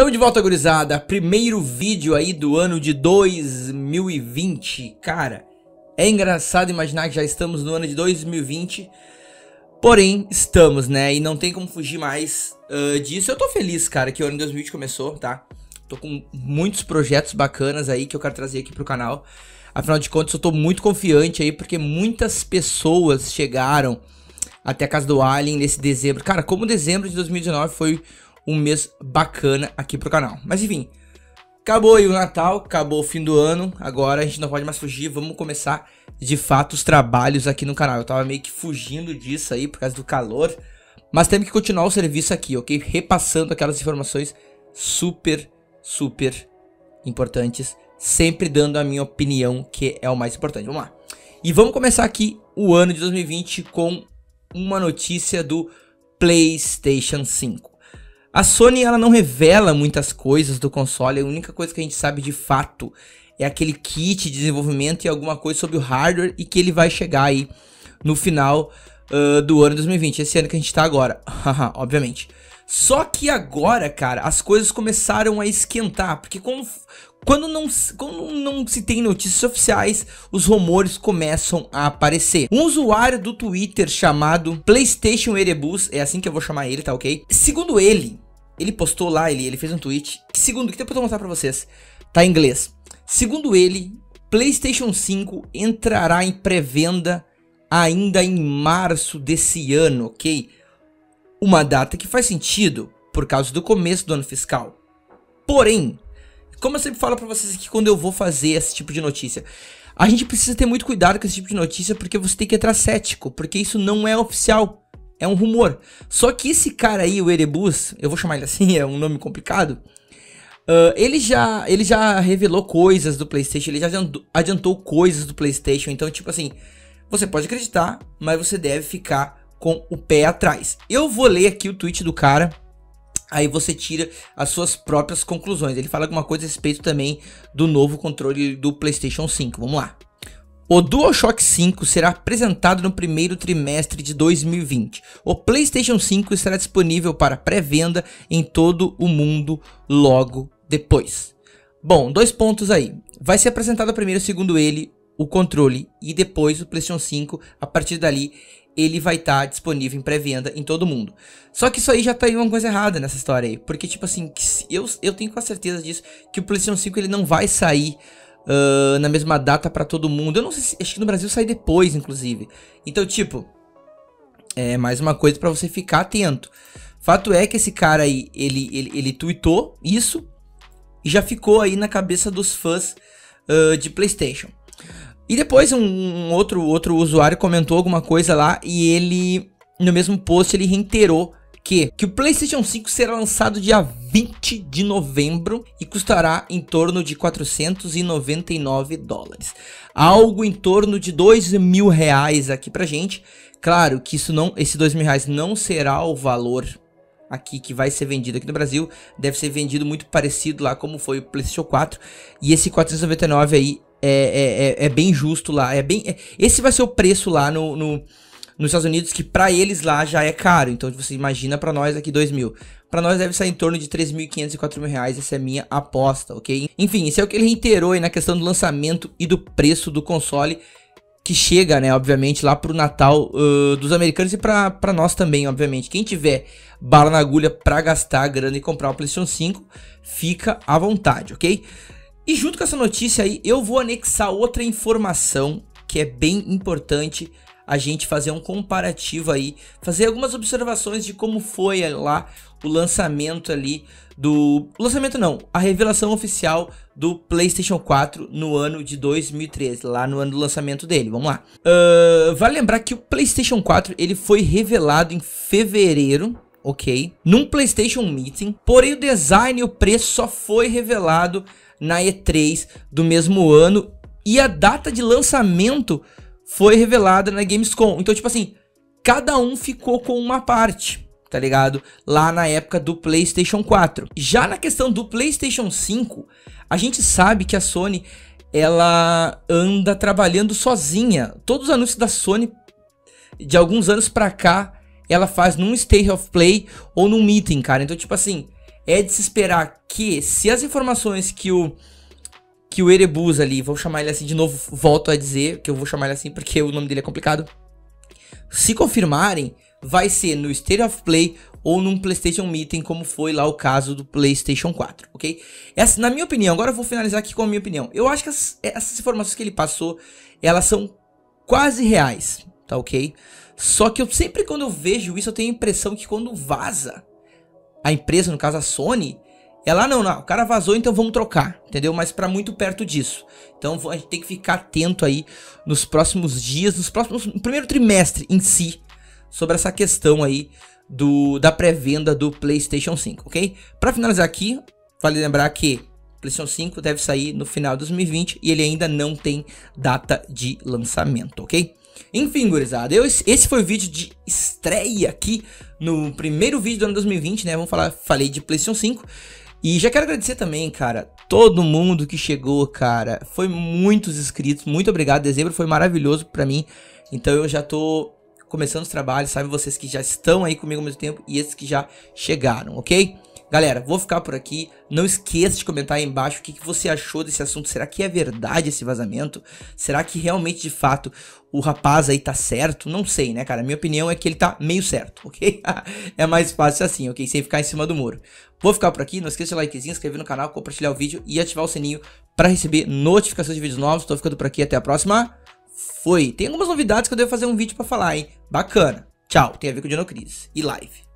Tamo de volta, gurizada. Primeiro vídeo aí do ano de 2020. Cara, é engraçado imaginar que já estamos no ano de 2020. Porém, estamos, né? E não tem como fugir mais uh, disso. Eu tô feliz, cara, que o ano de 2020 começou, tá? Tô com muitos projetos bacanas aí que eu quero trazer aqui pro canal. Afinal de contas, eu tô muito confiante aí, porque muitas pessoas chegaram até a casa do Alien nesse dezembro. Cara, como dezembro de 2019 foi um mês bacana aqui pro canal. Mas enfim, acabou aí o Natal, acabou o fim do ano, agora a gente não pode mais fugir, vamos começar de fato os trabalhos aqui no canal. Eu tava meio que fugindo disso aí por causa do calor, mas temos que continuar o serviço aqui, ok? Repassando aquelas informações super, super importantes, sempre dando a minha opinião, que é o mais importante. Vamos lá. E vamos começar aqui o ano de 2020 com uma notícia do PlayStation 5. A Sony ela não revela muitas coisas do console, a única coisa que a gente sabe de fato é aquele kit de desenvolvimento e alguma coisa sobre o hardware e que ele vai chegar aí no final uh, do ano 2020, esse ano que a gente tá agora, obviamente. Só que agora, cara, as coisas começaram a esquentar, porque como, quando não, quando não se tem notícias oficiais, os rumores começam a aparecer. Um usuário do Twitter chamado PlayStation Erebus, é assim que eu vou chamar ele, tá ok? Segundo ele, ele postou lá, ele, ele fez um tweet, que segundo, que depois eu vou mostrar pra vocês, tá em inglês. Segundo ele, PlayStation 5 entrará em pré-venda ainda em março desse ano, ok? Uma data que faz sentido por causa do começo do ano fiscal. Porém, como eu sempre falo para vocês aqui quando eu vou fazer esse tipo de notícia, a gente precisa ter muito cuidado com esse tipo de notícia porque você tem que entrar cético, porque isso não é oficial, é um rumor. Só que esse cara aí, o Erebus, eu vou chamar ele assim, é um nome complicado. Uh, ele, já, ele já revelou coisas do PlayStation, ele já adiantou, adiantou coisas do PlayStation, então, tipo assim, você pode acreditar, mas você deve ficar com o pé atrás. Eu vou ler aqui o tweet do cara aí você tira as suas próprias conclusões. Ele fala alguma coisa a respeito também do novo controle do PlayStation 5. Vamos lá. O DualShock 5 será apresentado no primeiro trimestre de 2020. O PlayStation 5 estará disponível para pré-venda em todo o mundo logo depois. Bom, dois pontos aí. Vai ser apresentado primeiro, segundo ele, o controle e depois o PlayStation 5. A partir dali, ele vai estar tá disponível em pré-venda em todo mundo. Só que isso aí já tá aí uma coisa errada nessa história aí. Porque, tipo assim, eu, eu tenho com certeza disso que o PlayStation 5 ele não vai sair uh, na mesma data para todo mundo. Eu não sei se. Acho que no Brasil sai depois, inclusive. Então, tipo. É mais uma coisa para você ficar atento. Fato é que esse cara aí, ele, ele, ele tweetou isso e já ficou aí na cabeça dos fãs uh, de PlayStation. E depois um, um, outro, outro usuário comentou alguma coisa lá e ele, no mesmo post, ele reiterou que, que o PlayStation 5 será lançado dia 20 de novembro e custará em torno de 499 dólares. Algo em torno de 2 mil reais aqui pra gente. Claro que isso não, esse 2 mil reais não será o valor aqui que vai ser vendido aqui no Brasil. Deve ser vendido muito parecido lá como foi o PlayStation 4. E esse 499 aí é, é, é, é, bem justo lá. É bem, é, esse vai ser o preço lá no, no nos Estados Unidos, que para eles lá já é caro. Então você imagina para nós aqui 2 mil. Para nós deve sair em torno de 3.500 e 4 mil reais. Essa é a minha aposta, ok? Enfim, isso é o que ele reiterou aí na questão do lançamento e do preço do console. Que chega, né, obviamente, lá pro Natal uh, dos americanos e pra nós também, obviamente. Quem tiver bala na agulha pra gastar grana e comprar o PlayStation 5, fica à vontade, ok? E junto com essa notícia aí, eu vou anexar outra informação que é bem importante a gente fazer um comparativo aí, fazer algumas observações de como foi lá o lançamento ali do. Lançamento não, a revelação oficial do PlayStation 4 no ano de 2013, lá no ano do lançamento dele. Vamos lá. Uh, vale lembrar que o PlayStation 4 ele foi revelado em fevereiro ok? Num PlayStation Meeting, porém o design e o preço só foi revelado na E3 do mesmo ano e a data de lançamento foi revelada na Gamescom. Então, tipo assim, cada um ficou com uma parte, tá ligado? Lá na época do PlayStation 4. Já na questão do PlayStation 5, a gente sabe que a Sony ela anda trabalhando sozinha. Todos os anúncios da Sony de alguns anos pra cá, ela faz num State of Play ou num Meeting, cara. Então, tipo assim, é de se esperar que, se as informações que o que o Erebus ali, vou chamar ele assim de novo, volto a dizer que eu vou chamar ele assim porque o nome dele é complicado. Se confirmarem, vai ser no State of Play ou num PlayStation Meeting, como foi lá o caso do PlayStation 4, ok? Essa, na minha opinião, agora eu vou finalizar aqui com a minha opinião. Eu acho que as, essas informações que ele passou, elas são quase reais, tá ok? Só que eu sempre quando eu vejo isso, eu tenho a impressão que quando vaza a empresa, no caso a Sony, ela não, não, o cara vazou, então vamos trocar, entendeu? Mas para muito perto disso. Então a gente tem que ficar atento aí nos próximos dias, nos próximos, no primeiro trimestre em si, sobre essa questão aí do da pré-venda do PlayStation 5, ok? Para finalizar aqui, vale lembrar que PlayStation 5 deve sair no final de 2020 e ele ainda não tem data de lançamento, ok? Enfim, gurizada, eu, esse foi o vídeo de estreia aqui no primeiro vídeo do ano 2020, né? Vamos falar, falei de PlayStation 5. E já quero agradecer também, cara, todo mundo que chegou, cara. Foi muitos inscritos, muito obrigado. Dezembro foi maravilhoso para mim. Então eu já tô começando os trabalhos, sabe vocês que já estão aí comigo ao mesmo tempo e esses que já chegaram, ok? Galera, vou ficar por aqui. Não esqueça de comentar aí embaixo o que, que, você achou desse assunto. Será que é verdade esse vazamento? Será que realmente, de fato, o rapaz aí tá certo? Não sei, né, cara? Minha opinião é que ele tá meio certo, ok? é mais fácil assim, ok? Sem ficar em cima do muro. Vou ficar por aqui. Não esqueça de likezinho, inscrever no canal, compartilhar o vídeo e ativar o sininho para receber notificações de vídeos novos. Tô ficando por aqui. Até a próxima. Foi. Tem algumas novidades que eu devo fazer um vídeo para falar, hein? Bacana. Tchau. Tem a ver com o Dinocris. E live.